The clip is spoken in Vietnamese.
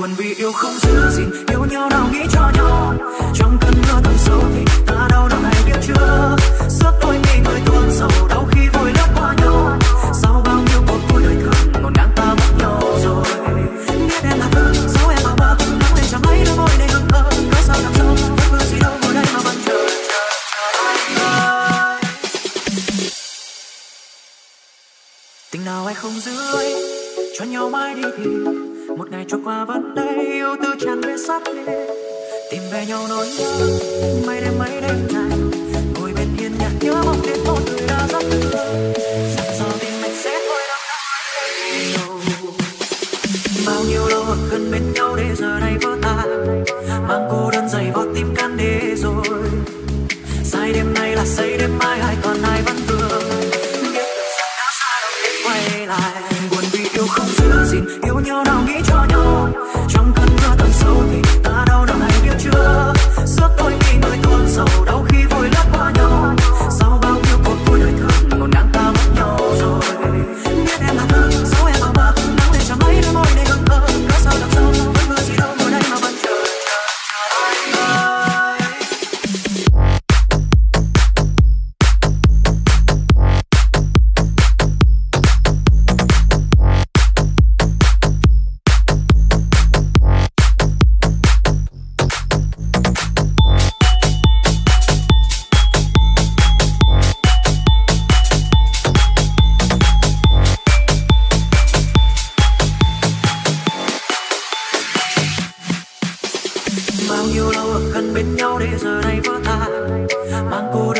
buồn vì yêu không giữ gì, yêu nhau nào nghĩ cho nhau. Trong cơn mưa thầm sâu thì ta đâu nào hay biết chưa? Suốt tôi nghĩ người tuôn sầu đau khi vội lướt qua nhau. Sau bao nhiêu cuộc vui đời thường còn đang ta mất nhau rồi. Biết em là thơ dấu em vào mơ nắng lên chẳng mấy đôi môi đầy ngừng ngơ. cớ sao làm sao? Vẫn vừa gì đâu ngồi đây mà vẫn chờ tình nào ai không giữ ấy cho nhau mãi đi thì một ngày trôi qua vẫn đây, yêu tư tràn về sát lệ tìm về nhau nỗi nhớ mấy đêm mấy đêm ngày ngồi bên hiên nhạc nhớ mong đến một người đã rất thương dặn dò tình mình sẽ thôi năm năm bao nhiêu lâu ở gần bên nhau để giờ này vỡ tan. Mang cô đơn dày vào yêu nhau nào nghĩ cho nhau. Trong cơn mưa tầm sâu thì ta đâu nào hay biết chưa? Bao nhiêu lâu ở gần bên nhau để giờ này vỡ tan mang cô đơn